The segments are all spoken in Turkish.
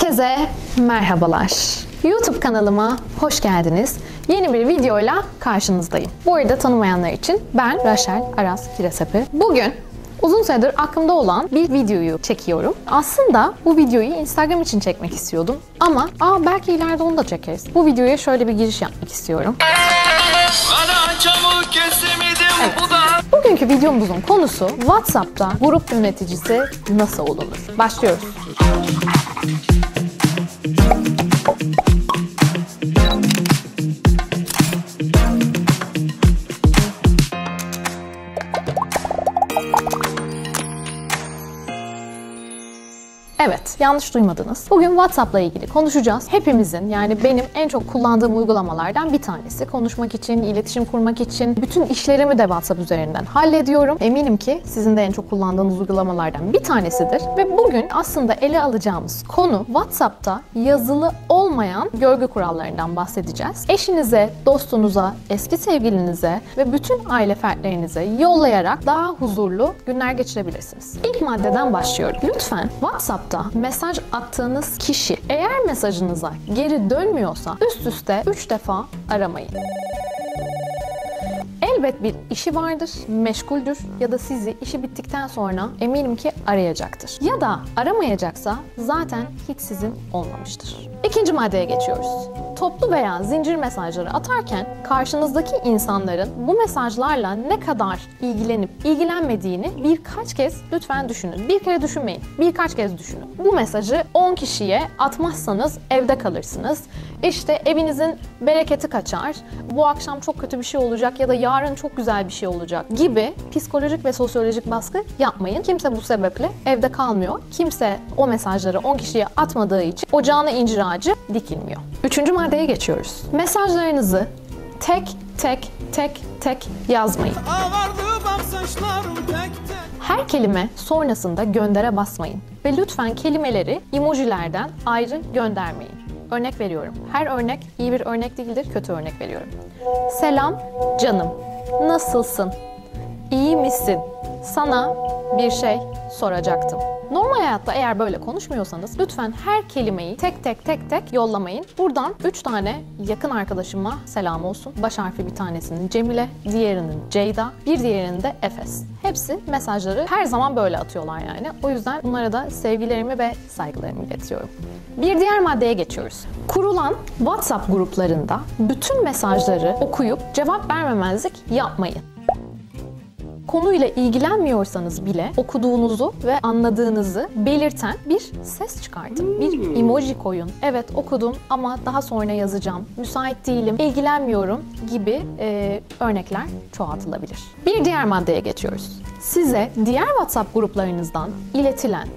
Herkese merhabalar. YouTube kanalıma hoş geldiniz. Yeni bir videoyla karşınızdayım. Bu arada tanımayanlar için ben Raşel Aras Kiresepi. Bugün uzun süredir aklımda olan bir videoyu çekiyorum. Aslında bu videoyu Instagram için çekmek istiyordum. Ama aa belki ileride onu da çekeriz. Bu videoya şöyle bir giriş yapmak istiyorum. Bu da. Bugünkü videomuzun konusu WhatsApp'ta grup yöneticisi nasıl olunur? Başlıyoruz. Evet, yanlış duymadınız. Bugün WhatsApp'la ilgili konuşacağız. Hepimizin yani benim en çok kullandığım uygulamalardan bir tanesi. Konuşmak için, iletişim kurmak için bütün işlerimi de WhatsApp üzerinden hallediyorum. Eminim ki sizin de en çok kullandığınız uygulamalardan bir tanesidir. Ve bugün aslında ele alacağımız konu WhatsApp'ta yazılı olmayan görgü kurallarından bahsedeceğiz. Eşinize, dostunuza, eski sevgilinize ve bütün aile fertlerinize yollayarak daha huzurlu günler geçirebilirsiniz. İlk maddeden başlıyorum. Lütfen WhatsApp'ta mesaj attığınız kişi eğer mesajınıza geri dönmüyorsa üst üste 3 defa aramayın. Elbet bir işi vardır, meşguldür ya da sizi işi bittikten sonra eminim ki arayacaktır. Ya da aramayacaksa zaten hiç sizin olmamıştır. İkinci maddeye geçiyoruz. Toplu veya zincir mesajları atarken karşınızdaki insanların bu mesajlarla ne kadar ilgilenip ilgilenmediğini birkaç kez lütfen düşünün. Bir kere düşünmeyin, birkaç kez düşünün. Bu mesajı 10 kişiye atmazsanız evde kalırsınız. İşte evinizin bereketi kaçar, bu akşam çok kötü bir şey olacak ya da yarın çok güzel bir şey olacak gibi psikolojik ve sosyolojik baskı yapmayın. Kimse bu sebeple evde kalmıyor. Kimse o mesajları 10 kişiye atmadığı için ocağına incir ağacı dikilmiyor. Üçüncü maddeye geçiyoruz. Mesajlarınızı tek tek tek tek yazmayın. Her kelime sonrasında göndere basmayın. Ve lütfen kelimeleri emojilerden ayrı göndermeyin. Örnek veriyorum. Her örnek iyi bir örnek değildir, kötü örnek veriyorum. Selam canım. Nasılsın? İyi misin? Sana bir şey soracaktım. Normal hayatta eğer böyle konuşmuyorsanız lütfen her kelimeyi tek tek tek tek yollamayın. Buradan 3 tane yakın arkadaşıma selam olsun. Baş harfi bir tanesinin Cemile, diğerinin Ceyda, bir diğerinin de Efes. Hepsi mesajları her zaman böyle atıyorlar yani. O yüzden bunlara da sevgilerimi ve saygılarımı iletiyorum. Bir diğer maddeye geçiyoruz. Kurulan WhatsApp gruplarında bütün mesajları okuyup cevap vermemezlik yapmayın konuyla ilgilenmiyorsanız bile okuduğunuzu ve anladığınızı belirten bir ses çıkartın. Bir emoji koyun. Evet okudum ama daha sonra yazacağım. Müsait değilim, ilgilenmiyorum gibi e, örnekler çoğaltılabilir. Bir diğer maddeye geçiyoruz. Size diğer WhatsApp gruplarınızdan iletilen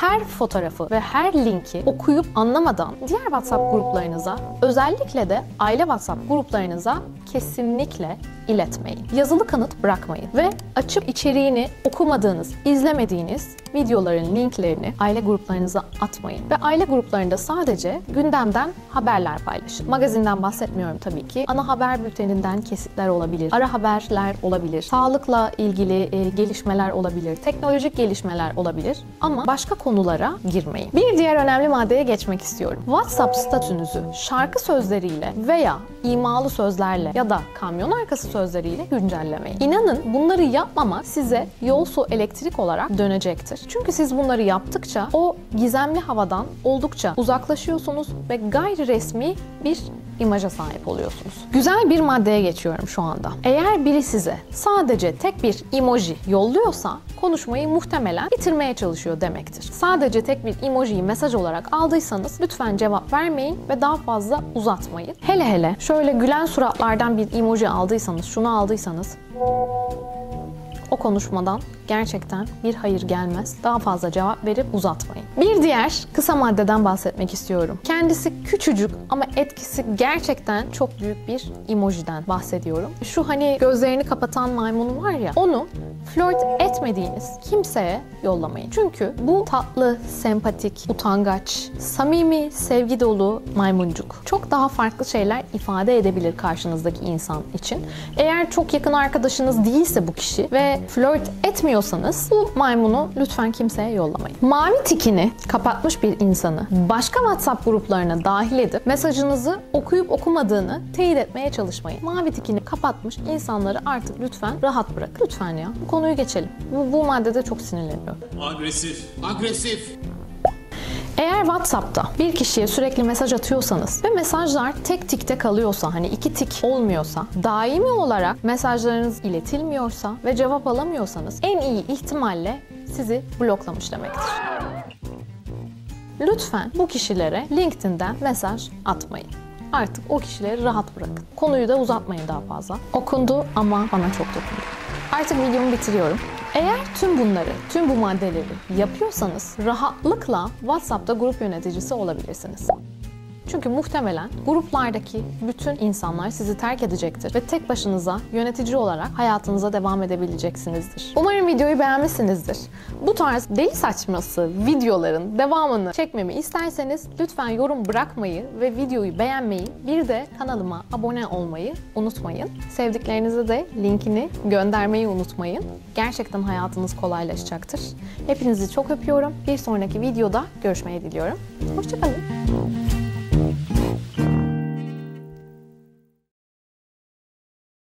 her fotoğrafı ve her linki okuyup anlamadan diğer WhatsApp gruplarınıza, özellikle de aile WhatsApp gruplarınıza kesinlikle iletmeyin. Yazılı kanıt bırakmayın ve açıp içeriğini okumadığınız, izlemediğiniz videoların linklerini aile gruplarınıza atmayın. Ve aile gruplarında sadece gündemden haberler paylaşın. Magazinden bahsetmiyorum tabii ki. Ana haber bülteninden kesitler olabilir, ara haberler olabilir, sağlıkla ilgili e, gelişmeler olabilir, teknolojik gelişmeler olabilir ama başka konulara girmeyin. Bir diğer önemli maddeye geçmek istiyorum. WhatsApp statünüzü şarkı sözleriyle veya imalı sözlerle ya da kamyon arkası sözleriyle güncellemeyin. İnanın bunları yapmamak size yol su elektrik olarak dönecektir. Çünkü siz bunları yaptıkça o gizemli havadan oldukça uzaklaşıyorsunuz ve gayri resmi bir imaja sahip oluyorsunuz. Güzel bir maddeye geçiyorum şu anda. Eğer biri size sadece tek bir emoji yolluyorsa konuşmayı muhtemelen bitirmeye çalışıyor demektir. Sadece tek bir emojiyi mesaj olarak aldıysanız lütfen cevap vermeyin ve daha fazla uzatmayın. Hele hele şöyle gülen suratlardan bir emoji aldıysanız, şunu aldıysanız o konuşmadan gerçekten bir hayır gelmez. Daha fazla cevap verip uzatmayın. Bir diğer kısa maddeden bahsetmek istiyorum. Kendisi küçücük ama etkisi gerçekten çok büyük bir emojiden bahsediyorum. Şu hani gözlerini kapatan maymun var ya onu Flört etmediğiniz kimseye yollamayın. Çünkü bu tatlı, sempatik, utangaç, samimi, sevgi dolu maymuncuk çok daha farklı şeyler ifade edebilir karşınızdaki insan için. Eğer çok yakın arkadaşınız değilse bu kişi ve flört etmiyorsanız bu maymunu lütfen kimseye yollamayın. Mavi tikini kapatmış bir insanı başka WhatsApp gruplarına dahil edip mesajınızı okuyup okumadığını teyit etmeye çalışmayın. Mavi tikini kapatmış insanları artık lütfen rahat bırakın. Lütfen ya. Bu konuyu geçelim. Bu, bu maddede çok sinirleniyorum. Agresif. Agresif. Eğer WhatsApp'ta bir kişiye sürekli mesaj atıyorsanız ve mesajlar tek tikte kalıyorsa hani iki tik olmuyorsa, daimi olarak mesajlarınız iletilmiyorsa ve cevap alamıyorsanız en iyi ihtimalle sizi bloklamış demektir. Lütfen bu kişilere LinkedIn'den mesaj atmayın. Artık o kişileri rahat bırakın. Konuyu da uzatmayın daha fazla. Okundu ama bana çok dokundu. Artık videomu bitiriyorum. Eğer tüm bunları, tüm bu maddeleri yapıyorsanız rahatlıkla WhatsApp'ta grup yöneticisi olabilirsiniz. Çünkü muhtemelen gruplardaki bütün insanlar sizi terk edecektir ve tek başınıza yönetici olarak hayatınıza devam edebileceksinizdir. Umarım videoyu beğenmişsinizdir. Bu tarz deli saçması videoların devamını çekmemi isterseniz lütfen yorum bırakmayı ve videoyu beğenmeyi, bir de kanalıma abone olmayı unutmayın. Sevdiklerinize de linkini göndermeyi unutmayın. Gerçekten hayatınız kolaylaşacaktır. Hepinizi çok öpüyorum. Bir sonraki videoda görüşmeyi diliyorum. Hoşçakalın.